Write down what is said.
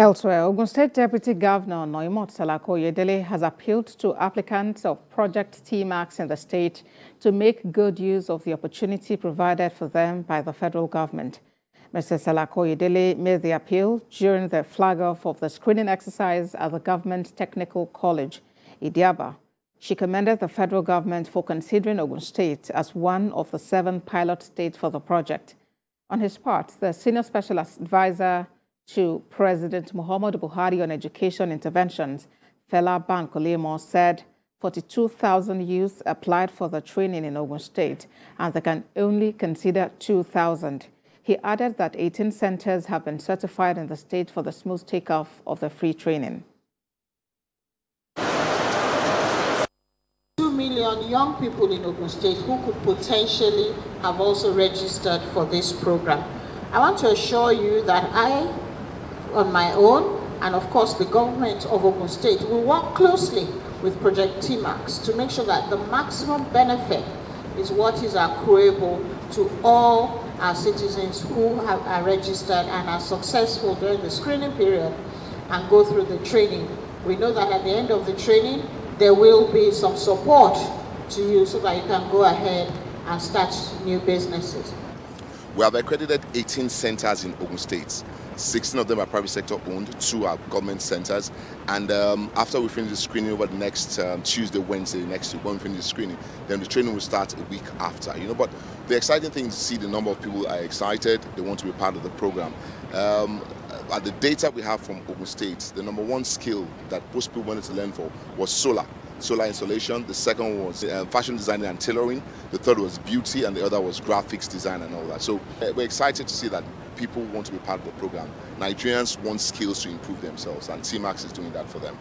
Elsewhere, Ogun State Deputy Governor Noimot Salako-Oyedele has appealed to applicants of Project T-Max in the state to make good use of the opportunity provided for them by the federal government. Mr. Salako Yedele made the appeal during the flag-off of the screening exercise at the Government Technical College, Idi-Aba. She commended the federal government for considering Ogun State as one of the seven pilot states for the project. On his part, the senior special advisor to President Muhammadu Buhari on education interventions, Fela Bankolemo said 42,000 youths applied for the training in Ogun State and they can only consider 2,000. He added that 18 centers have been certified in the state for the smooth takeoff of the free training. Two million young people in Ogun State who could potentially have also registered for this program. I want to assure you that I on my own, and of course the government of Ogun State will work closely with Project T-Max to make sure that the maximum benefit is what is accruable to all our citizens who have, are registered and are successful during the screening period and go through the training. We know that at the end of the training, there will be some support to you so that you can go ahead and start new businesses. We have accredited 18 centers in Ogun State. 16 of them are private sector owned, two are government centers. And um, after we finish the screening over the next um, Tuesday, Wednesday, next week, when we finish the screening, then the training will start a week after. You know, but the exciting thing is to see the number of people are excited, they want to be part of the program. Um, at the data we have from Ogun State, the number one skill that most people wanted to learn for was solar solar installation. The second was uh, fashion design and tailoring. The third was beauty, and the other was graphics design and all that. So uh, we're excited to see that people want to be part of the program. Nigerians want skills to improve themselves, and T-Max is doing that for them.